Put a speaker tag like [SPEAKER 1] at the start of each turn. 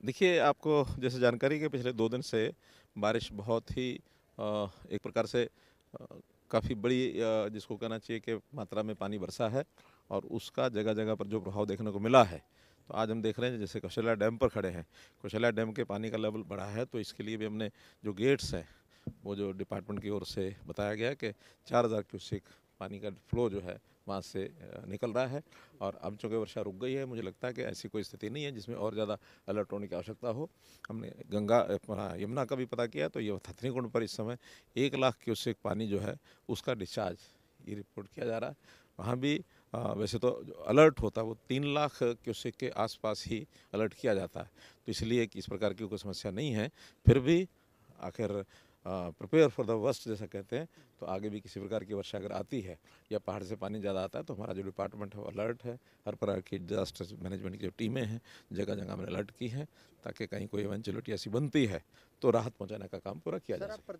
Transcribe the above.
[SPEAKER 1] देखिए, आपको जैसे जानकारी के पिछले दो दिन से बारिश बहुत ही एक प्रकार से काफ़ी बड़ी जिसको कहना चाहिए कि मात्रा में पानी बरसा है और उसका जगह जगह पर जो प्रभाव देखने को मिला है। तो आज हम देख रहे हैं, जैसे कौशल्या डैम पर खड़े हैं। कौशल्या डैम के पानी का लेवल बढ़ा है तो इसके लिए भी हमने जो गेट्स हैं, वो जो डिपार्टमेंट की ओर से बताया गया कि चार हज़ार क्यूसिक पानी का फ्लो जो है वहाँ से निकल रहा है और अब चूँकि वर्षा रुक गई है मुझे लगता है कि ऐसी कोई स्थिति नहीं है जिसमें और ज़्यादा अलर्ट होने की आवश्यकता हो। हमने गंगा यमुना का भी पता किया तो ये थथनी कुंड पर इस समय एक लाख क्यूसेक पानी जो है उसका डिस्चार्ज ये रिपोर्ट किया जा रहा है। वहाँ भी आ, वैसे तो अलर्ट होता है वो तीन लाख क्यूसेक के आसपास ही अलर्ट किया जाता है। तो इसलिए कि इस प्रकार की कोई समस्या नहीं है। फिर भी आखिर प्रिपेयर फॉर द वर्स्ट जैसा कहते हैं तो आगे भी किसी प्रकार की वर्षा अगर आती है या पहाड़ से पानी ज़्यादा आता है तो हमारा जो डिपार्टमेंट है वो अलर्ट है। हर प्रकार की डिजास्टर मैनेजमेंट की जो टीमें हैं जगह जगह हमने अलर्ट की हैं ताकि कहीं कोई इवेंचुअलिटी ऐसी बनती है तो राहत पहुँचाने का काम पूरा किया जा सके।